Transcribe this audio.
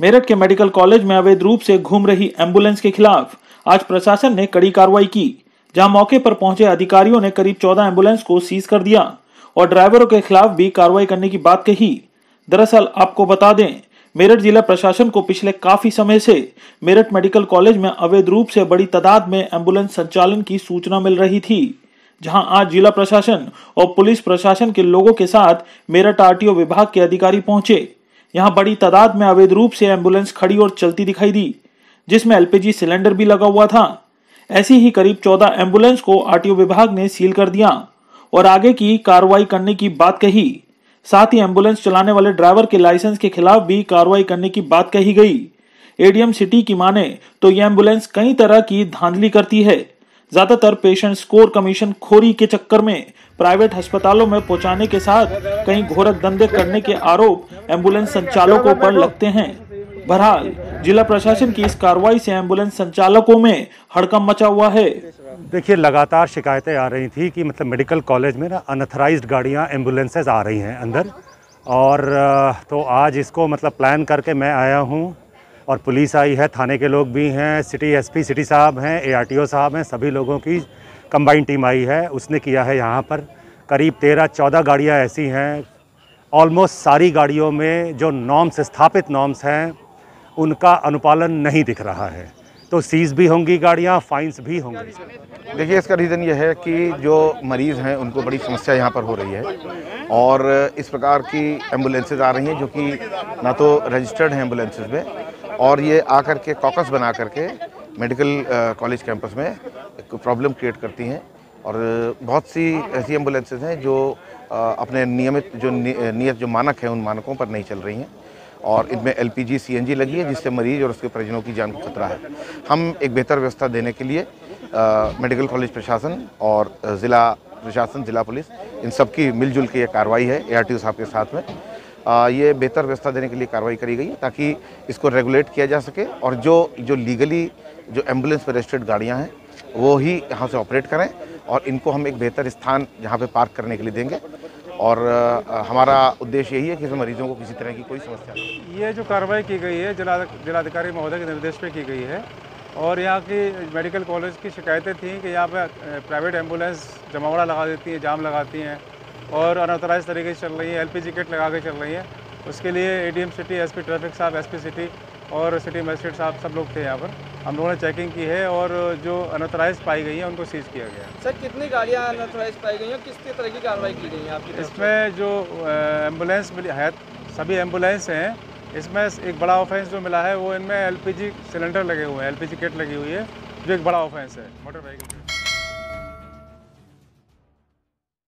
मेरठ के medical college में अवैध रूप से घूम रही एंबुलेंस के खिलाफ आज प्रशासन ने कड़ी कार्रवाई की, जहाँ मौके पर पहुँचे अधिकारियों ने करीब 14 एंबुलेंस को सीज कर दिया और ड्राइवरों के खिलाफ भी कार्रवाई करने की बात कही। दरअसल, आपको बता दें, मेरठ जिला प्रशासन को पिछले काफ़ी समय से मेरठ मेडिकल कॉलेज में अवैध रूप से बड़ी तादाद में एंबुलेंस संचालन की सूचना मिल रही थी, जहाँ आज जिला प्रशासन और पुलिस प्रशासन के लोगों के साथ मेरठ आरटीओ विभाग के अधिकारी पहुँचे। यहाँ बड़ी तादाद में अवैध रूप से एंबुलेंस खड़ी और चलती दिखाई दी, जिसमें एलपीजी सिलेंडर भी लगा हुआ था। ऐसी ही करीब 14 एंबुलेंस को आरटीओ विभाग ने सील कर दिया और आगे की कार्रवाई करने की बात कही। साथ ही एंबुलेंस चलाने वाले ड्राइवर के लाइसेंस के खिलाफ भी कार्रवाई करने की बात कही गई। एडीएम सिटी की माने तो ये एंबुलेंस कई तरह की धांधली करती है ज़्यादातर पेशेंट स्कोर कमीशन खोरी के चक्कर में प्राइवेट अस्पतालों में पहुँचाने के साथ कई घोरक धंधे करने के आरोप एंबुलेंस संचालकों पर लगते हैं। बहरहाल, जिला प्रशासन की इस कार्रवाई से एंबुलेंस संचालकों में हड़कम मचा हुआ है। देखिए, लगातार शिकायतें आ रही थी कि मतलब मेडिकल कॉलेज में ना अनथराइज गाड़ियाँ एम्बुलेंसेज आ रही हैं अंदर। और तो आज इसको मतलब प्लान करके मैं आया हूँ। और पुलिस आई है, थाने के लोग भी हैं, सिटी एसपी, सिटी साहब हैं एआरटीओ साहब हैं, सभी लोगों की कंबाइंड टीम आई है, उसने किया है यहाँ पर। करीब तेरह, चौदह गाड़ियाँ ऐसी हैं ऑलमोस्ट सारी गाड़ियों में जो नॉर्म्स स्थापित नॉर्म्स हैं, उनका अनुपालन नहीं दिख रहा है। तो सीज भी होंगी गाड़ियाँ फाइन्स भी होंगी। देखिए, इसका रीज़न ये है कि जो मरीज़ हैं, उनको बड़ी समस्या यहाँ पर हो रही है और इस प्रकार की एम्बुलेंसेज आ रही हैं, जो कि ना तो रजिस्टर्ड हैं एम्बुलेंसेज में और ये आकर के कॉकस बना करके मेडिकल कॉलेज कैंपस में एक प्रॉब्लम क्रिएट करती हैं। और बहुत सी ऐसी एम्बुलेंसेज हैं जो अपने नियमित जो नियत जो मानक हैं उन मानकों पर नहीं चल रही हैं। और इनमें एल एलपीजी सीएनजी लगी है, जिससे मरीज़ और उसके परिजनों की जान को खतरा है। हम एक बेहतर व्यवस्था देने के लिए मेडिकल कॉलेज प्रशासन और ज़िला प्रशासन, ज़िला पुलिस, इन सबकी मिलजुल के ये कार्रवाई है एआरटीओ साहब के साथ में। ये बेहतर व्यवस्था देने के लिए कार्रवाई करी गई है ताकि इसको रेगुलेट किया जा सके और जो जो लीगली जो एंबुलेंस पर रजिस्टर्ड गाड़ियाँ हैं, वो ही यहाँ से ऑपरेट करें और इनको हम एक बेहतर स्थान यहाँ पे पार्क करने के लिए देंगे। और हमारा उद्देश्य यही है कि इसमें मरीजों को किसी तरह की कोई समस्या नहीं ये जो कार्रवाई की गई है, जिला, जिलाधिकारी महोदय के निर्देश पे की गई है और यहाँ की मेडिकल कॉलेज की शिकायतें थी कि यहाँ पर प्राइवेट एंबुलेंस जमावड़ा लगा देती हैं, जाम लगाती हैं। और अनऑथराइज तरीके से चल रही है एलपीजी किट लगा के चल रही है। उसके लिए एडीएम सिटी एसपी ट्रैफ़िक साहब एसपी सिटी और सिटी मजिस्ट्रेट साहब सब लोग थे यहाँ पर। हम लोगों ने चेकिंग की है और जो अनऑथराइज पाई गई है उनको सीज किया गया है। सर कितनी गाड़ियाँ अनऑथराइज पाई गई हैं किस तरह की कार्रवाई की गई है आपकी इसमें जो एंबुलेंस है सभी एंबुलेंस हैं। इसमें एक बड़ा ऑफेंस जो मिला है वो इनमें एलपीजी सिलेंडर लगे हुए हैं एलपीजी किट लगी हुई है जो एक बड़ा ऑफेंस है मोटर व्हीकल